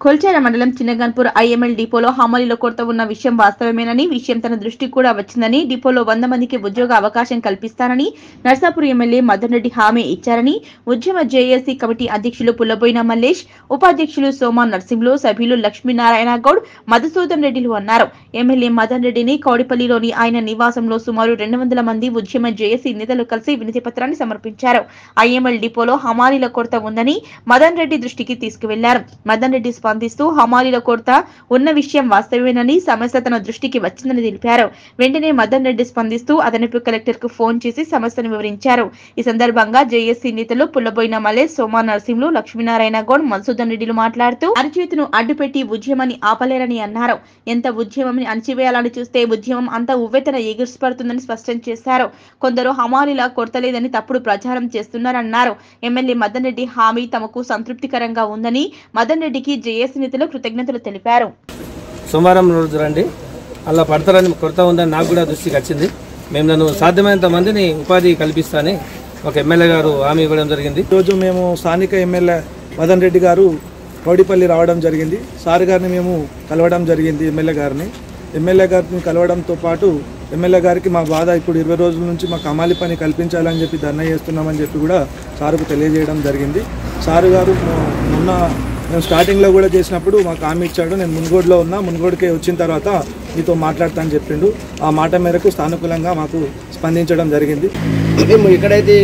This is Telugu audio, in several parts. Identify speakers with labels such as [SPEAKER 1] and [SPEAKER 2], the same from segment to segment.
[SPEAKER 1] కొల్చేర మండలం చిన్నగన్పూర్ ఐఎంఎల్ డిపోలో హమాలీలో కొరత ఉన్న విషయం వాస్తవమేనని విషయం తన దృష్టికి కూడా వచ్చిందని డిపోలో వంద మందికి ఉద్యోగ అవకాశం కల్పిస్తానని నర్సాపూర్ ఎమ్మెల్యే మదన్ రెడ్డి హామీ ఇచ్చారని ఉద్యమ జేఏసీ కమిటీ అధ్యక్షులు పుల్లబోయిన మల్లేష్ ఉపాధ్యక్షులు సోమా నర్సింహులు సభ్యులు లక్ష్మీనారాయణ గౌడ్ మధుసూదన్ రెడ్డిలు అన్నారు. ఎమ్మెల్యే మదన్ రెడ్డిని కౌడిపల్లిలోని ఆయన నివాసంలో సుమారు రెండు వందల మంది ఉద్యమ జేఏసీ నేతలు కలిసి వినతి పత్రాన్ని సమర్పించారు. ఐఎంఎల్ డిపోలో హమాలీల కొరత ఉందని మదన్ రెడ్డి దృష్టికి తీసుకువెళ్ళారు. మదన్ రెడ్డి స్పందిస్తూ హమాలీల కొరత ఉన్న విషయం వాస్తవమేనని సమస్య తన దృష్టికి వచ్చిందని తెలిపారు. వెంటనే మదన్ రెడ్డి స్పందిస్తూ అదనపు కలెక్టర్కు ఫోన్ చేసి సమస్యను వివరించారు. ఈ సందర్భంగా జేఏసీ నేతలు పుల్లబోయిన మలే సోమా నరసింహులు లక్ష్మీనారాయణ గౌడ్ మన్సూదన్ రెడ్డిలు మాట్లాడుతూ అరచేతును అడ్డుపెట్టి ఉద్యమాన్ని ఆపలేరని అన్నారు. ఎంత ఉద్యమం అణచివేయాలని చూస్తే ఉద్యమం అంతా ఉవ్వెతన ఎగిరిపడుతుందని స్పష్టం చేశారు. కొందరు హమాలీలా కొరత లేదని తప్పుడు ప్రచారం చేస్తున్నారన్నారు. ఎమ్మెల్యే మదన్ రెడ్డి హామీ తమకు సంతృప్తికరంగా ఉందని మదన్ రెడ్డికి జేఏసీ నేతలు కృతజ్ఞతలు తెలిపారు.
[SPEAKER 2] సోమవారం రోజు రండి. అలా పడతారని కొరత ఉందని నాకు కూడా దృష్టికి వచ్చింది మేము నన్ను సాధ్యమైనంత మందిని ఉపాధి కల్పిస్తానని ఒక ఎమ్మెల్యే గారు హామీ ఇవ్వడం జరిగింది.
[SPEAKER 3] ఈరోజు మేము స్థానిక ఎమ్మెల్యే మదన్ రెడ్డి గారు కౌడిపల్లి రావడం జరిగింది. సార్ గారిని మేము కలవడం జరిగింది ఎమ్మెల్యే గారిని. ఎమ్మెల్యే గారిని కలవడంతో పాటు ఎమ్మెల్యే గారికి మా బాధ ఇప్పుడు ఇరవై రోజుల నుంచి మాకు అమాలి పని కల్పించాలని చెప్పి ధర్నా చేస్తున్నామని చెప్పి కూడా సారుకు తెలియజేయడం జరిగింది. సారు గారు మొ- మొన్న మేము స్టార్టింగ్లో కూడా చేసినప్పుడు మాకు హామీ ఇచ్చాడు నేను మున్గోడులో ఉన్నా మున్గోడుకే వచ్చిన తర్వాత మీతో మాట్లాడతాను చెప్పిండు. ఆ మాట మేరకు సానుకూలంగా మాకు స్పందించడం జరిగింది.
[SPEAKER 4] మేము ఎక్కడైతే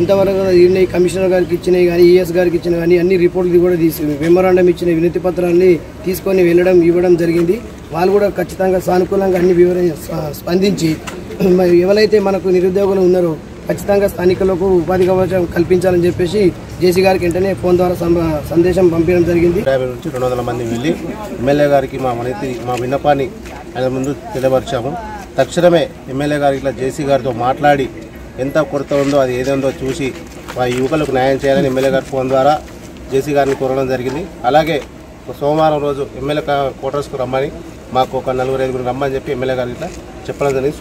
[SPEAKER 4] ఇంతవరకు ఈ కమిషనర్ గారికి ఇచ్చినవి కానీ ఈఎస్ గారికి ఇచ్చిన కానీ అన్ని రిపోర్ట్లు కూడా తీసి మెమరాండం ఇచ్చిన వినతి పత్రాన్ని తీసుకొని వెళ్ళడం ఇవ్వడం జరిగింది. వాళ్ళు కూడా ఖచ్చితంగా సానుకూలంగా అన్ని వివరణ స్పందించి మరి ఎవరైతే మనకు నిరుద్యోగులు ఉన్నారో ఖచ్చితంగా స్థానికులకు ఉపాధి అవకాశం కల్పించాలని చెప్పేసి జేసీ గారికి వెంటనే ఫోన్ ద్వారా సందేశం పంపించడం జరిగింది.
[SPEAKER 5] యాభై నుంచి రెండు వందల మంది వెళ్ళి ఎమ్మెల్యే గారికి మా మనతి మా విన్నపాన్ని ఆయన ముందు తెలియపరిచాము. తక్షణమే ఎమ్మెల్యే గారికి ఇట్లా జేసీ గారితో మాట్లాడి ఎంత కొరత ఉందో అది ఏదేందో చూసి మా యువకులకు న్యాయం చేయాలని ఎమ్మెల్యే గారి ఫోన్ ద్వారా జేసీ గారిని కోరడం జరిగింది. అలాగే సోమవారం రోజు ఎమ్మెల్యే క్వార్టర్స్కు రమ్మని మాకు ఒక నలుగురు ఐదుగురు రమ్మని చెప్పి ఎమ్మెల్యే గారి ఇట్లా చెప్పడం జరిగింది.